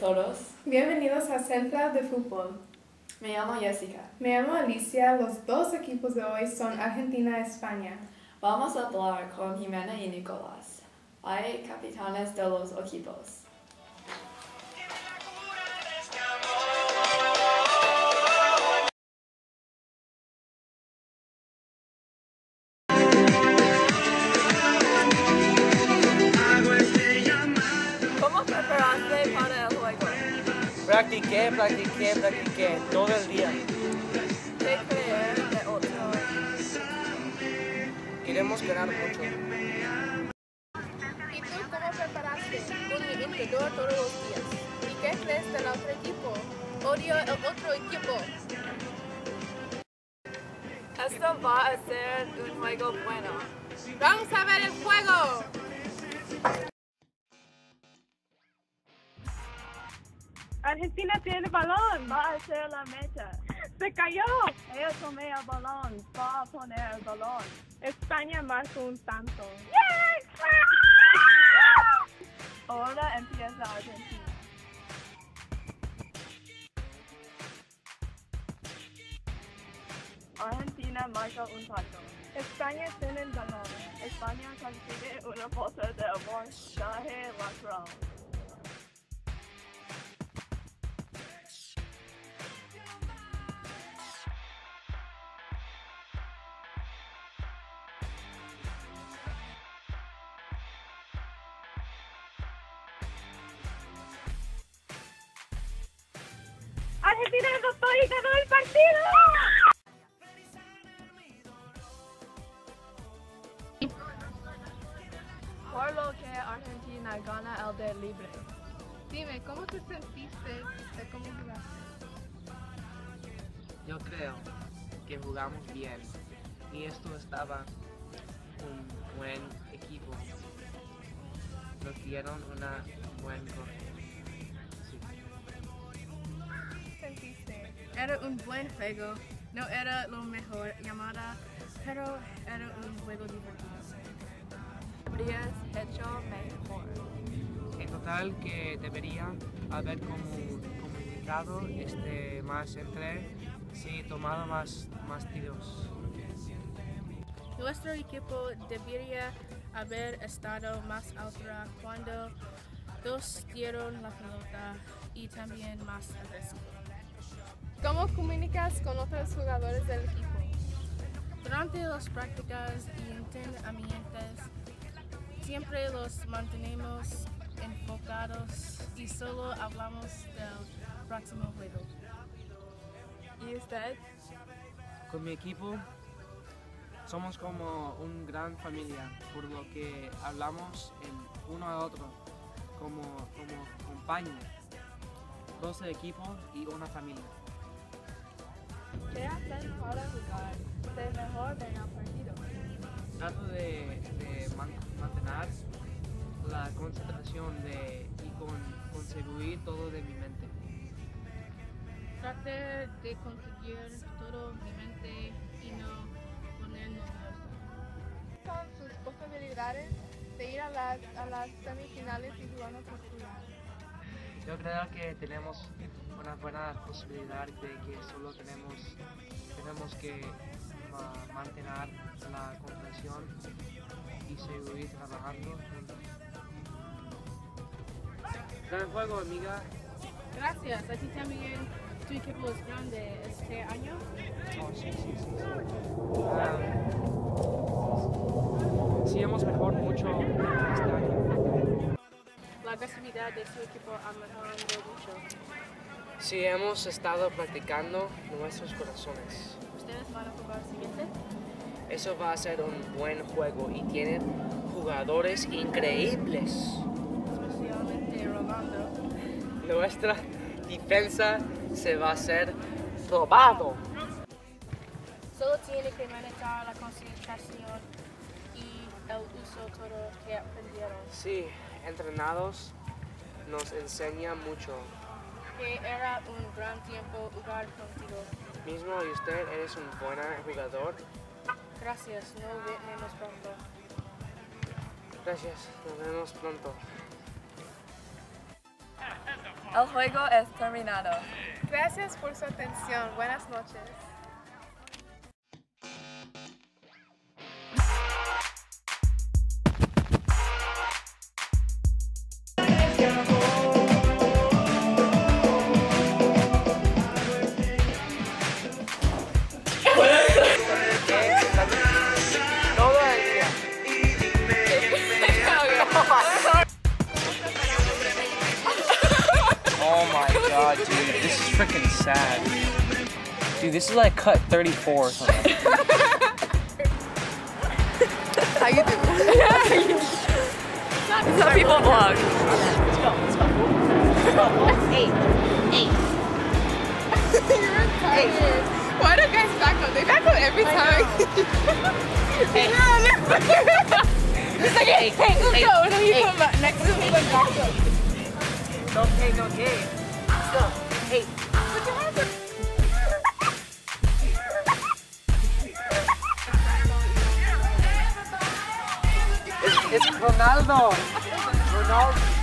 todos. Bienvenidos a Central de Fútbol. Me llamo Jessica. Me llamo Alicia. Los dos equipos de hoy son Argentina-España. Vamos a hablar con Jimena y Nicolás. Hay capitanes de los equipos. Practiqué, practiqué, practiqué todo el día. ¿Qué creer de otro? Queremos ganar mucho. ¿Y tú cómo preparaste? Con mi entrenador todos los días. ¿Y qué crees del otro equipo? Odio el otro equipo. Esto va a ser un juego bueno. Vamos a ver el juego. Argentina tiene balón, va a hacer la meta. Se cayó. Ella tomó el balón, va a poner el balón. España marcó un tanto. Ahora empieza Argentina. Argentina marca un tanto. España tiene el balón. España consigue una foto de abordaje lateral. Argentina anotó y ganó el partido. Por lo que Argentina gana el de libre. Dime, ¿cómo te sentiste de cómo jugaste? Yo creo que jugamos bien y esto estaba un buen equipo. Nos dieron una buen gol. Era un buen juego. No era lo mejor llamada, pero era un juego divertido. Habrías hecho mejor. En total que debería haber comunicado este más entre sí tomado más, más tiros. Nuestro equipo debería haber estado más alta cuando dos dieron la pelota y también más agresivo. ¿Cómo comunicas con otros jugadores del equipo? Durante las prácticas y entrenamientos, siempre los mantenemos enfocados y solo hablamos del próximo juego. ¿Y usted? Con mi equipo somos como una gran familia, por lo que hablamos el uno al otro como, como compañía. 12 equipos y una familia. ¿Qué hacen para jugar de mejor en el partido? Trato de, de man- mantener la concentración de, y con, conseguir todo de mi mente. Traté de conseguir todo mi mente y no poner nerviosa. Son sus posibilidades de ir a las, a las semifinales y jugar en Portugal. Yo creo que tenemos una buena posibilidad de que solo tenemos, tenemos que ma- mantener la concentración y seguir trabajando juntos. Gran juego, amiga. Gracias. A ti también. Tu equipo es grande este año. Oh, sí, sí, sí. sí. Ah, sí, hemos mejorado mucho agresividad de su equipo ha mejorado mucho. Sí, hemos estado practicando nuestros corazones. ¿Ustedes van a jugar siguiente? Eso va a ser un buen juego y tienen jugadores increíbles. Especialmente Rolando. Nuestra defensa se va a hacer probado. Solo tiene que manejar la concentración y el uso todo que aprendieron. Sí, entrenados nos enseña mucho. Que era un gran tiempo jugar contigo. Mismo y usted eres un buen jugador. Gracias, nos vemos pronto. Gracias, nos vemos pronto. El juego es terminado. Gracias por su atención. Buenas noches. Sad. Dude, this is like cut 34 or something. How you doing? Some people vlog. Eight, eight. Why do guys back up? They back up every time. it's like, hey, hey, let's go. And then you come back next to me, like, back up. No pain, no gain. Hey, put your It's Ronaldo. Ronaldo.